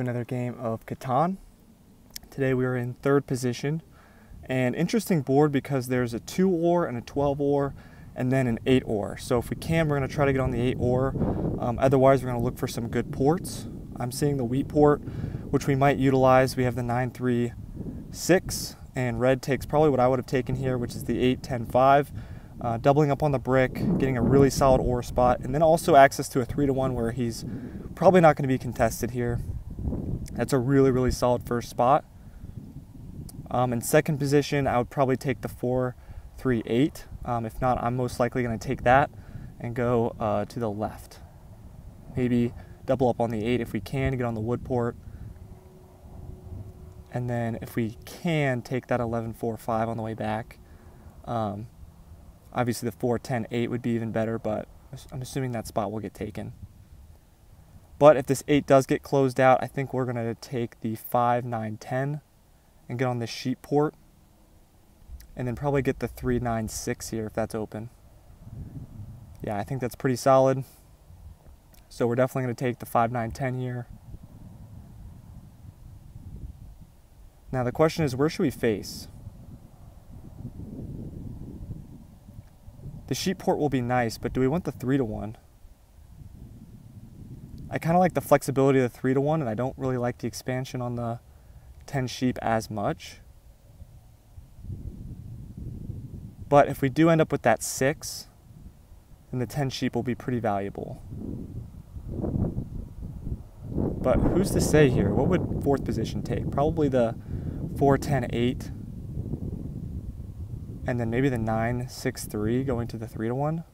another game of Catan. Today we are in third position. An interesting board because there's a 2 ore and a 12 ore and then an 8 ore. So if we can, we're going to try to get on the 8 ore. Um, otherwise, we're going to look for some good ports. I'm seeing the wheat port, which we might utilize. We have the 936 and red takes probably what I would have taken here, which is the 810 uh, doubling up on the brick, getting a really solid ore spot, and then also access to a 3 to 1 where he's probably not going to be contested here. That's a really, really solid first spot. Um, in second position, I would probably take the 4 3 8. Um, if not, I'm most likely going to take that and go uh, to the left. Maybe double up on the 8 if we can, get on the wood port. And then if we can, take that 11 4 5 on the way back. Um, Obviously, the 4, 10, 8 would be even better, but I'm assuming that spot will get taken. But if this 8 does get closed out, I think we're going to take the 5, 9, 10 and get on the sheep port. And then probably get the 3, 9, 6 here if that's open. Yeah, I think that's pretty solid. So we're definitely going to take the 5, 9, 10 here. Now the question is, where should we face? The sheep port will be nice, but do we want the 3 to 1? I kind of like the flexibility of the 3 to 1, and I don't really like the expansion on the 10 sheep as much. But if we do end up with that 6, then the 10 sheep will be pretty valuable. But who's to say here? What would fourth position take? Probably the 4, 10, 8 and then maybe the 9 6 3 going to the 3 to 1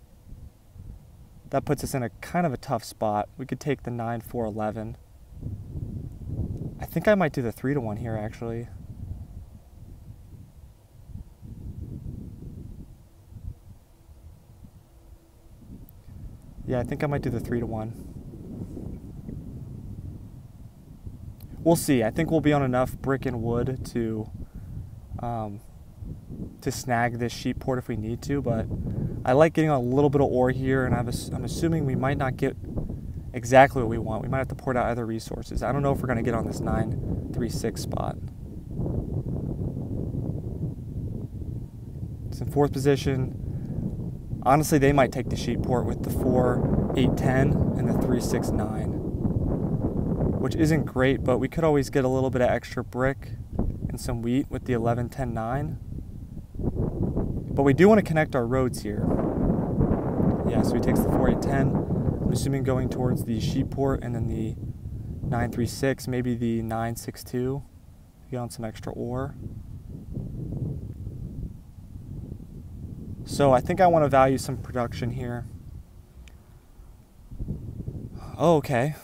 that puts us in a kind of a tough spot. We could take the 9 4 11 i think i might do the 3 to 1 here actually. Yeah i think i might do the 3 to 1 we'll see. I think we'll be on enough brick and wood to um, to snag this sheep port if we need to, but I like getting a little bit of ore here, and I'm assuming we might not get exactly what we want. We might have to port out other resources. I don't know if we're going to get on this 936 spot. It's in fourth position. Honestly, they might take the sheep port with the 4, 8, 10, and the 369, which isn't great, but we could always get a little bit of extra brick and some wheat with the 11, 10, 9. But we do want to connect our roads here. Yeah, so he takes the 4810. I'm assuming going towards the sheep port and then the 936, maybe the 962 to get on some extra ore. So I think I want to value some production here. Oh, okay.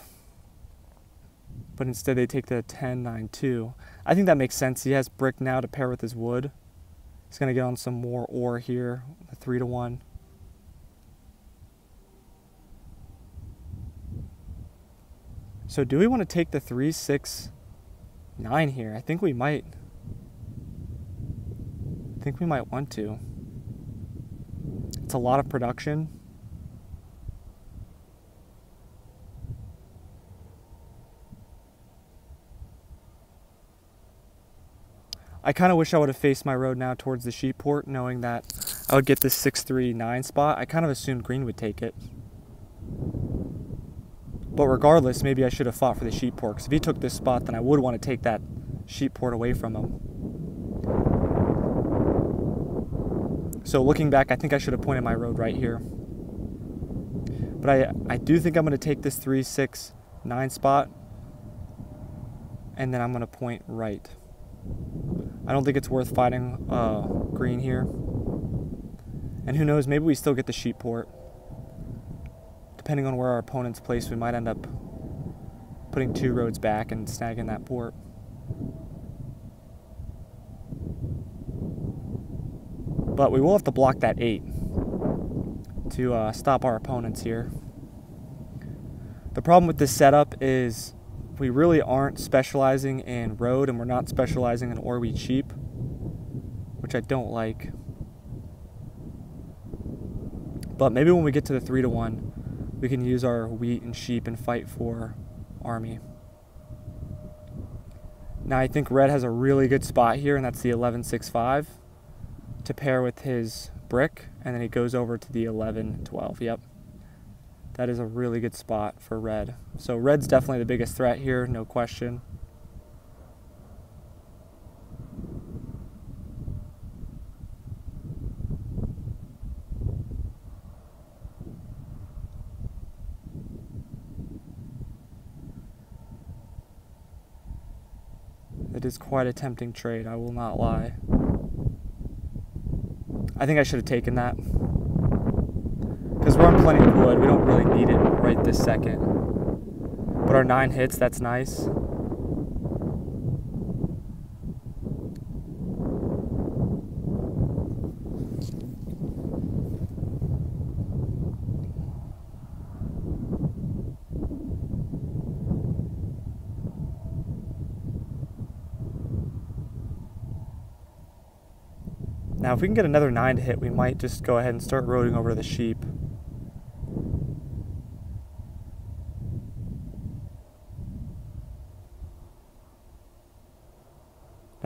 But instead they take the 1092. I think that makes sense. He has brick now to pair with his wood. He's going to get on some more ore here, a 3 to 1. So do we want to take the 3, 6, 9 here? I think we might. I think we might want to. It's a lot of production. I kind of wish I would have faced my road now towards the sheep port, knowing that I would get this 639 spot. I kind of assumed green would take it. But regardless, maybe I should have fought for the sheep port, because if he took this spot, then I would want to take that sheep port away from him. So looking back, I think I should have pointed my road right here. But I, I do think I'm going to take this 369 spot, and then I'm going to point right. I don't think it's worth fighting uh, green here. And who knows, maybe we still get the sheep port. Depending on where our opponent's placed, we might end up putting two roads back and snagging that port. But we will have to block that 8 to uh, stop our opponents here. The problem with this setup is we really aren't specializing in road and we're not specializing in ore wheat sheep, which I don't like. But maybe when we get to the 3 to 1, we can use our wheat and sheep and fight for army. Now I think red has a really good spot here, and that's the 1165 to pair with his brick, and then he goes over to the 1112. Yep. That is a really good spot for red. So red's definitely the biggest threat here, no question. It is quite a tempting trade, I will not lie. I think I should have taken that. Plenty of wood, we don't really need it right this second. But our nine hits, that's nice. Now, if we can get another 9 to hit, we might just go ahead and start roading over the sheep.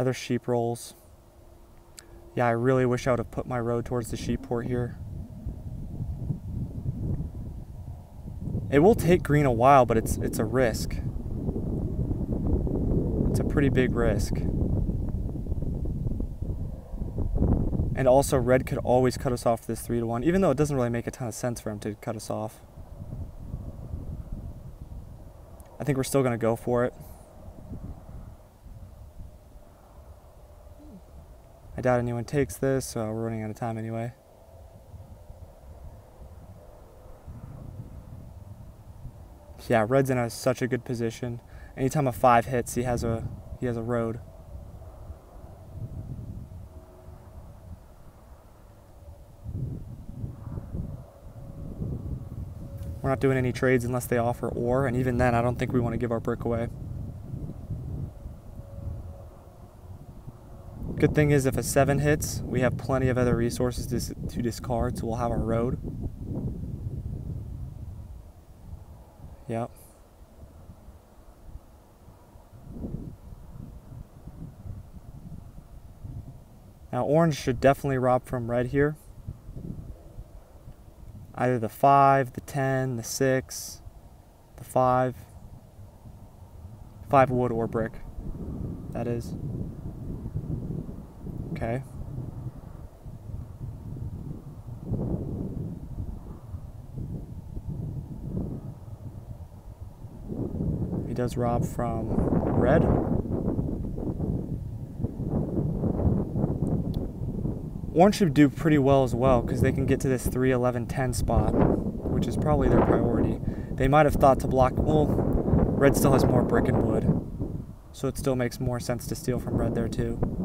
Another sheep rolls. Yeah, I really wish I would have put my road towards the sheep port here. It will take green a while, but it's it's a risk. It's a pretty big risk. And also, red could always cut us off this 3 to 1, even though it doesn't really make a ton of sense for him to cut us off. I think we're still going to go for it. I doubt anyone takes this, so we're running out of time anyway. Yeah, red's in a, such a good position. Anytime a 5 hits, he has a he has a road. We're not doing any trades unless they offer ore, and even then, I don't think we want to give our brick away. Good thing is if a 7 hits, we have plenty of other resources to, to discard, so we'll have our road. Yep. Now orange should definitely rob from red here either the 5, the 10, the 6, the 5, 5 wood or brick, that is. Okay. He does rob from red. Orange should do pretty well as well because they can get to this 3 11 10 spot, which is probably their priority. They might have thought to block, well, red still has more brick and wood, so it still makes more sense to steal from red there too.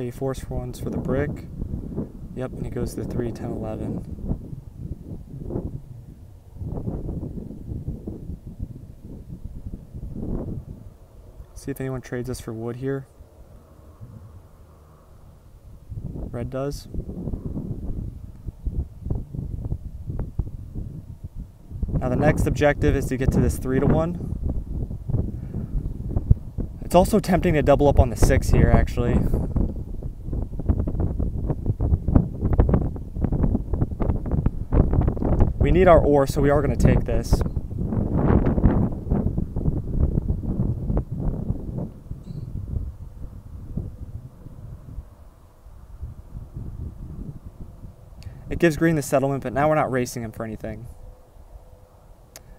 Okay, force for ones for the brick. Yep, and he goes to 3, 10, 11. See if anyone trades us for wood here. Red does. Now the next objective is to get to this 3 to 1. It's also tempting to double up on the 6 here actually. We need our ore, so we are going to take this. It gives Green the settlement, but now we're not racing him for anything.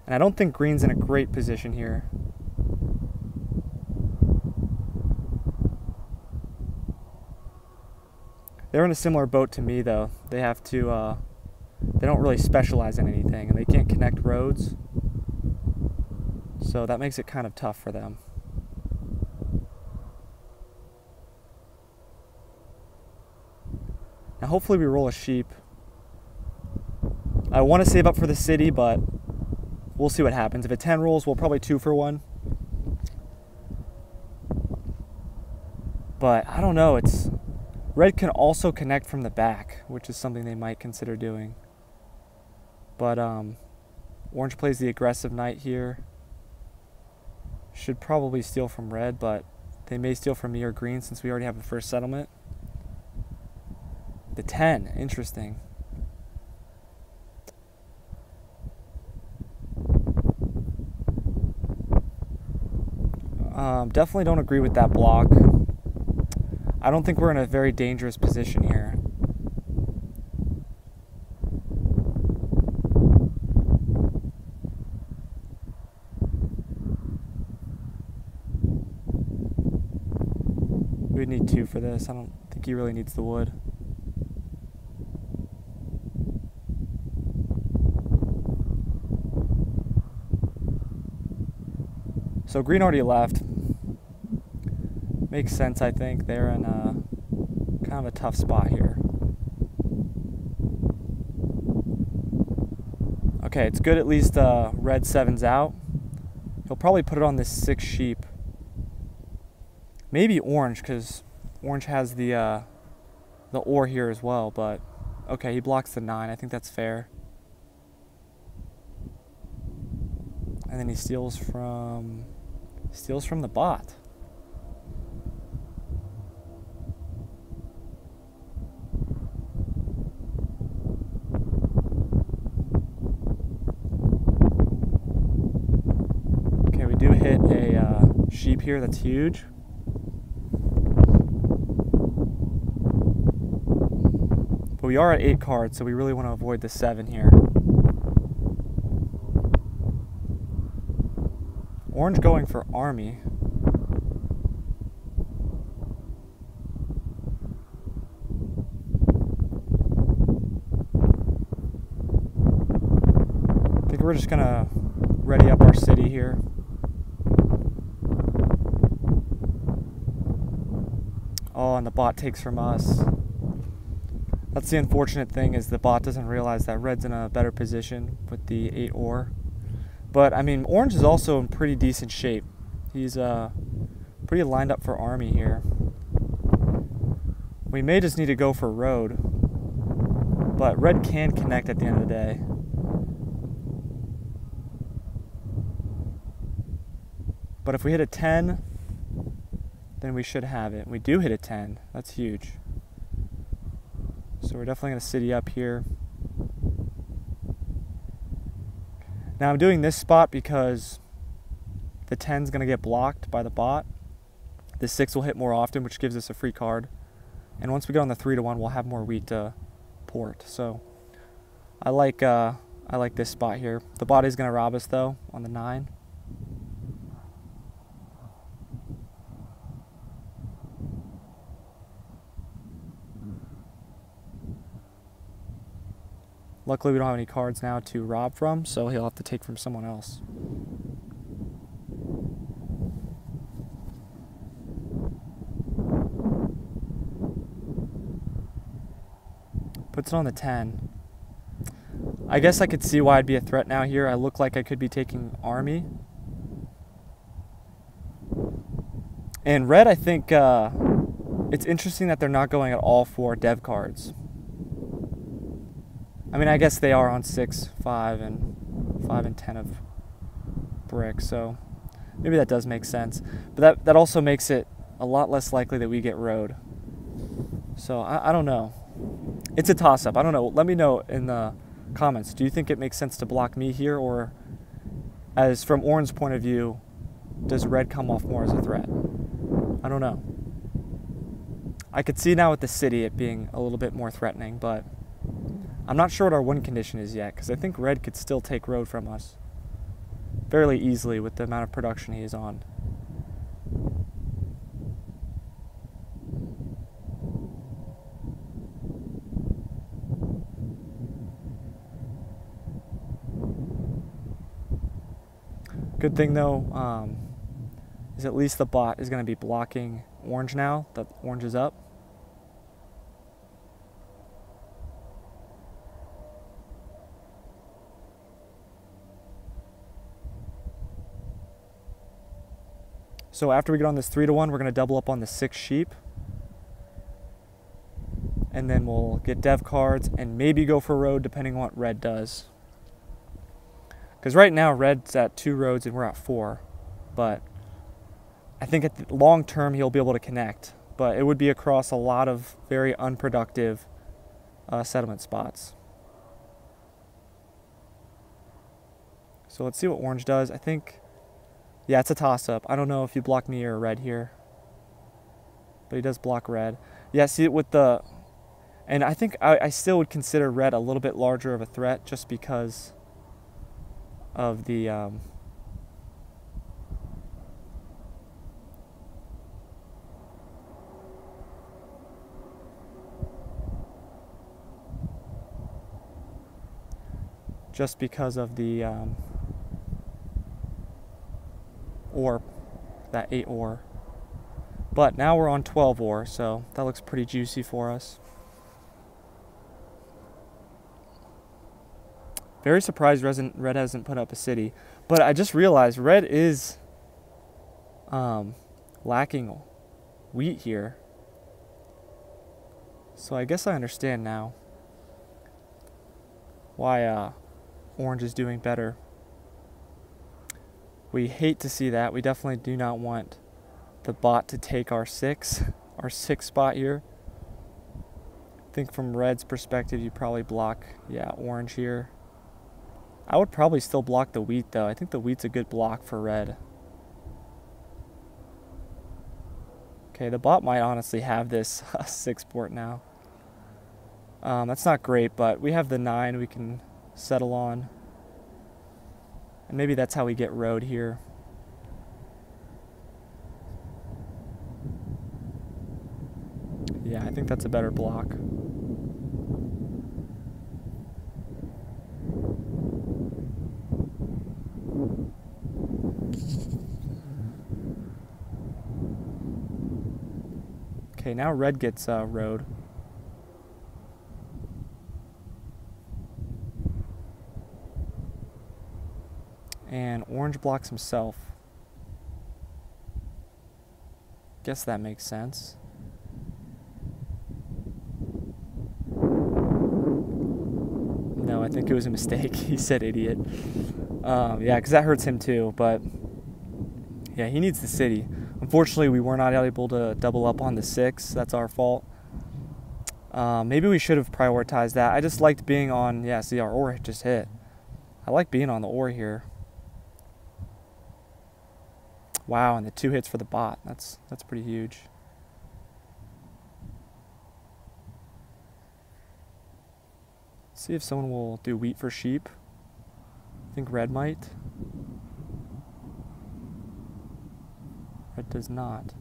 And I don't think Green's in a great position here. They're in a similar boat to me, though. They have to, uh, they don't really specialize in anything, and they can't connect roads. So that makes it kind of tough for them. Now, hopefully, we roll a sheep. I want to save up for the city, but we'll see what happens. If it 10 rolls, we'll probably two for one. But I don't know. It's Red can also connect from the back, which is something they might consider doing. But um, orange plays the aggressive knight here. Should probably steal from red, but they may steal from me or green since we already have the first settlement. The 10, interesting. Um, definitely don't agree with that block. I don't think we're in a very dangerous position here. We'd need two for this. I don't think he really needs the wood. So green already left. Makes sense, I think. They're in a kind of a tough spot here. Okay, it's good at least uh, red seven's out. He'll probably put it on this six sheep. Maybe orange, because orange has the uh, the ore here as well, but okay, he blocks the nine. I think that's fair. And then he steals from steals from the bot. Okay, we do hit a uh, sheep here that's huge. We are at eight cards, so we really want to avoid the seven here. Orange going for army. I think we're just gonna ready up our city here. Oh, and the bot takes from us. That's the unfortunate thing is the bot doesn't realize that red's in a better position with the 8 ore. But, I mean, orange is also in pretty decent shape. He's uh, pretty lined up for army here. We may just need to go for road. But red can connect at the end of the day. But if we hit a 10, then we should have it. We do hit a 10. That's huge. So we're definitely going to city up here. Now I'm doing this spot because the 10 is going to get blocked by the bot. The 6 will hit more often, which gives us a free card. And once we get on the 3 to 1, we'll have more wheat to port. So I like uh, I like this spot here. The bot is going to rob us, though, on the 9. Luckily, we don't have any cards now to rob from, so he'll have to take from someone else. Puts it on the 10. I guess I could see why I'd be a threat now here. I look like I could be taking army. And red, I think uh, it's interesting that they're not going at all for dev cards. I mean, I guess they are on six, five, and five and ten of brick, so maybe that does make sense. But that that also makes it a lot less likely that we get road. So I, I don't know. It's a toss up. I don't know. Let me know in the comments. Do you think it makes sense to block me here, or as from Orange's point of view, does red come off more as a threat? I don't know. I could see now with the city it being a little bit more threatening, but I'm not sure what our win condition is yet, because I think red could still take road from us fairly easily with the amount of production he is on. Good thing though um, is at least the bot is going to be blocking orange now that orange is up. So after we get on this three to one, we're going to double up on the six sheep. and then we'll get dev cards and maybe go for road depending on what red does. Because right now red's at two roads and we're at four, but I think at the long term he'll be able to connect, but it would be across a lot of very unproductive uh, settlement spots. So let's see what orange does. I think, yeah, it's a toss up. I don't know if you block me or red here, but he does block red. Yeah, see it with the, and I think I, I still would consider red a little bit larger of a threat just because of the um, just because of the um, ore, that 8 ore. But now we're on 12 ore, so that looks pretty juicy for us. Very surprised Red hasn't put up a city. But I just realized Red is um, lacking wheat here. So I guess I understand now why uh, Orange is doing better. We hate to see that. We definitely do not want the bot to take our six, our six spot here. I think from Red's perspective, you probably block, yeah, Orange here. I would probably still block the wheat though. I think the wheat's a good block for red. Okay, the bot might honestly have this six port now. Um, that's not great, but we have the nine we can settle on. And maybe that's how we get road here. Yeah, I think that's a better block. Okay, now red gets uh, road. And orange blocks himself. Guess that makes sense. No, I think it was a mistake. he said idiot. Um, yeah, because that hurts him too. But yeah, he needs the city. Unfortunately, we were not able to double up on the six. That's our fault. Um, maybe we should have prioritized that. I just liked being on, yeah, see, our ore just hit. I like being on the ore here. Wow, and the two hits for the bot. That's that's pretty huge. see if someone will do wheat for sheep. I think red might. Red does not.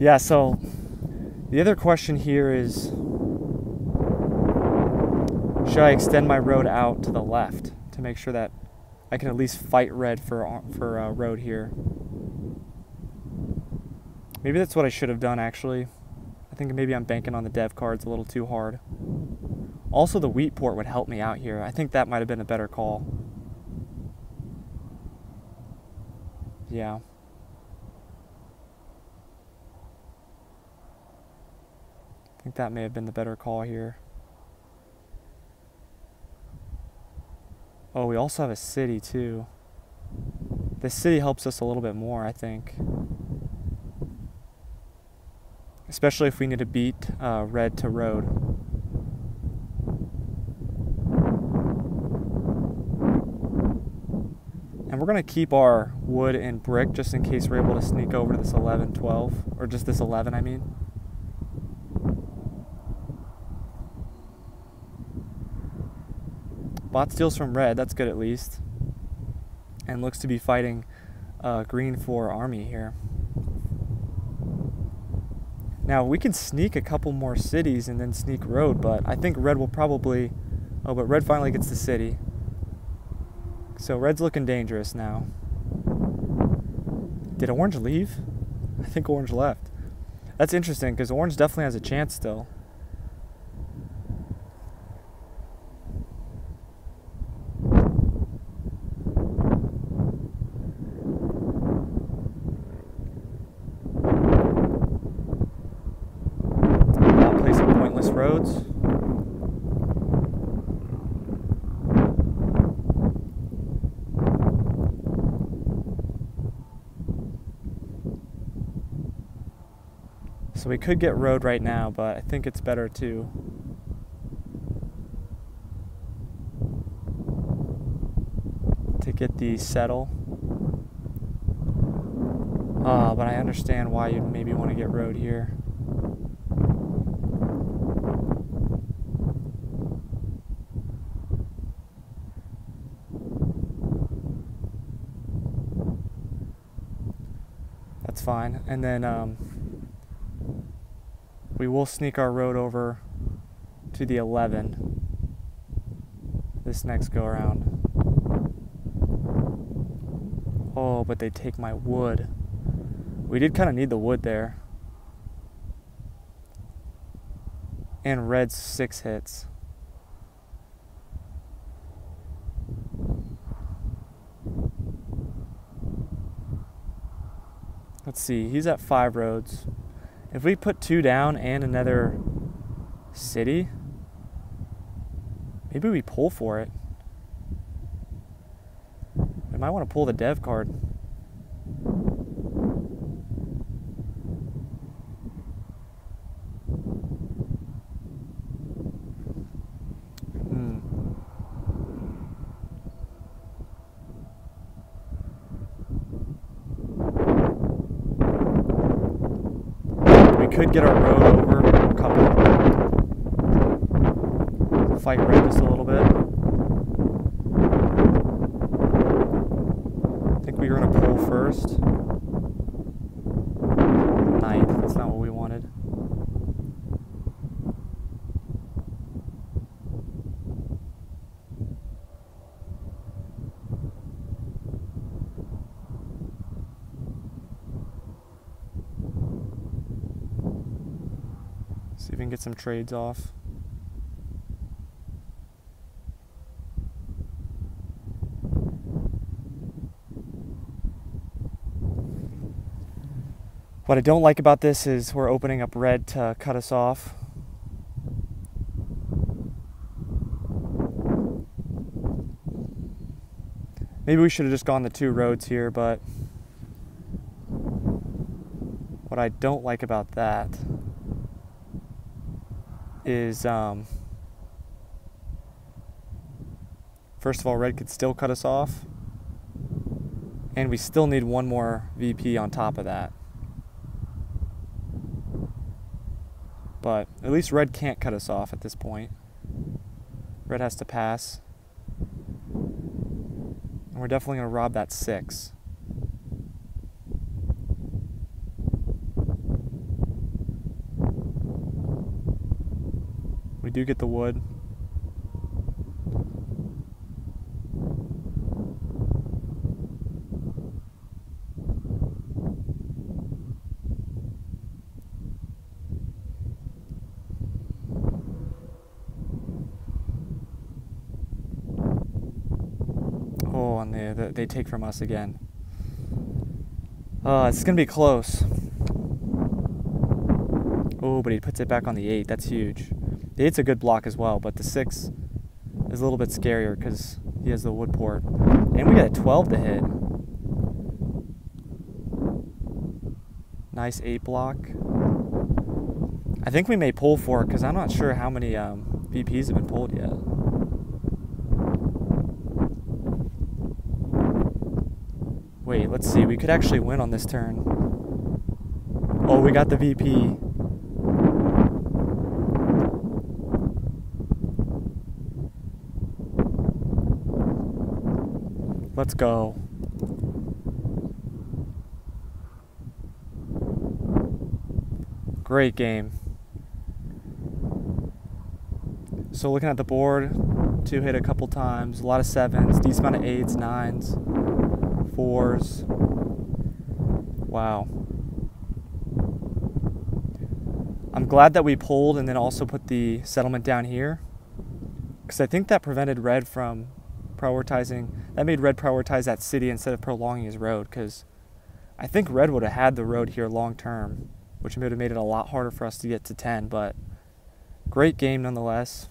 Yeah, so the other question here is should I extend my road out to the left to make sure that I can at least fight red for for uh, road here. Maybe that's what I should have done actually. I think maybe I'm banking on the dev cards a little too hard. Also the wheat port would help me out here. I think that might have been a better call. Yeah. Think that may have been the better call here. Oh, we also have a city too. The city helps us a little bit more, I think. Especially if we need to beat uh, red to road. And we're going to keep our wood and brick just in case we're able to sneak over to this 11, 12, or just this 11, I mean. Bot steals from red, that's good at least. And looks to be fighting uh, green for army here. Now we can sneak a couple more cities and then sneak road, but I think red will probably. Oh, but red finally gets the city. So red's looking dangerous now. Did orange leave? I think orange left. That's interesting because orange definitely has a chance still. Not play some pointless roads. We could get road right now, but I think it's better to to get the settle. Uh, but I understand why you'd maybe want to get road here. That's fine. And then um, we will sneak our road over to the 11 this next go around. Oh, but they take my wood. We did kind of need the wood there. And red's six hits. Let's see, he's at five roads. If we put two down and another city, maybe we pull for it. We might want to pull the dev card. Hmm. We could get our road over a couple. Fight red just a little bit. I think we were gonna pull first. Ninth, that's not what we wanted. See if we can get some trades off. What I don't like about this is we're opening up red to cut us off. Maybe we should have just gone the two roads here, but what I don't like about that is um, first of all, red could still cut us off, and we still need one more VP on top of that. But at least red can't cut us off at this point. Red has to pass. And we're definitely going to rob that six. Do get the wood. Oh, and they, they, take from us again. Uh, it's going to be close. Oh, but he puts it back on the 8. That's huge. 8's a good block as well, but the 6 is a little bit scarier because he has the wood port. And we got a 12 to hit. Nice 8 block. I think we may pull for it because I'm not sure how many um, VPs have been pulled yet. Wait, let's see. We could actually win on this turn. Oh, we got the VP. Let's go. Great game. So looking at the board, two hit a couple times, a lot of sevens, decent amount of eights, nines, fours. Wow. I'm glad that we pulled and then also put the settlement down here because I think that prevented red from prioritizing, that made red prioritize that city instead of prolonging his road because I think red would have had the road here long term, which would have made it a lot harder for us to get to 10, but great game nonetheless.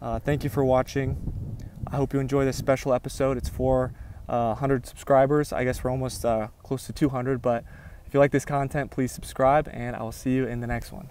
Uh, thank you for watching. I hope you enjoy this special episode. It's for uh, 100 subscribers. I guess we're almost uh, close to 200, but if you like this content, please subscribe, and I will see you in the next one.